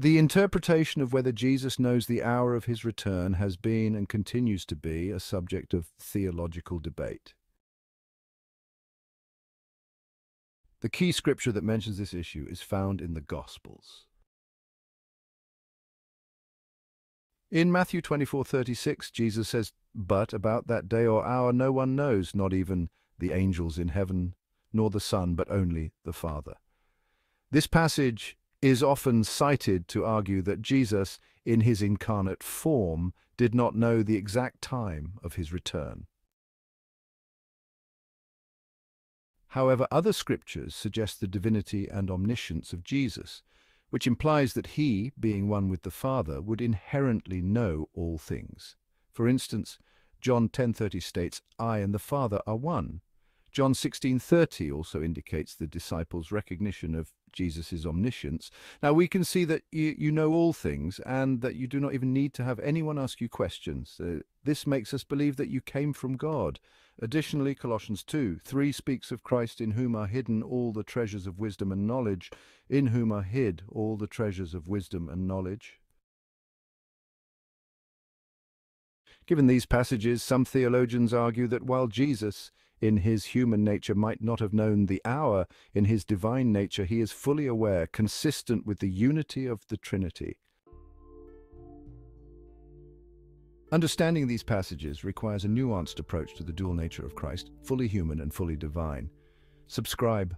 The interpretation of whether Jesus knows the hour of his return has been and continues to be a subject of theological debate. The key scripture that mentions this issue is found in the Gospels. In Matthew 24:36, Jesus says, "But about that day or hour no one knows, not even the angels in heaven, nor the Son, but only the Father." This passage is often cited to argue that Jesus, in his incarnate form, did not know the exact time of his return. However, other scriptures suggest the divinity and omniscience of Jesus, which implies that he, being one with the Father, would inherently know all things. For instance, John 10:30 states, "I and the Father are one." John 16:30 also indicates the disciples' recognition of Jesus' omniscience. Now we can see that you, you know all things and that you do not even need to have anyone ask you questions. Uh, this makes us believe that you came from God. Additionally, Colossians 2 3 speaks of Christ in whom are hidden all the treasures of wisdom and knowledge, in whom are hid all the treasures of wisdom and knowledge. Given these passages, some theologians argue that while Jesus, in his human nature, might not have known the hour, in his divine nature he is fully aware, consistent with the unity of the Trinity. Understanding these passages requires a nuanced approach to the dual nature of Christ, fully human and fully divine. Subscribe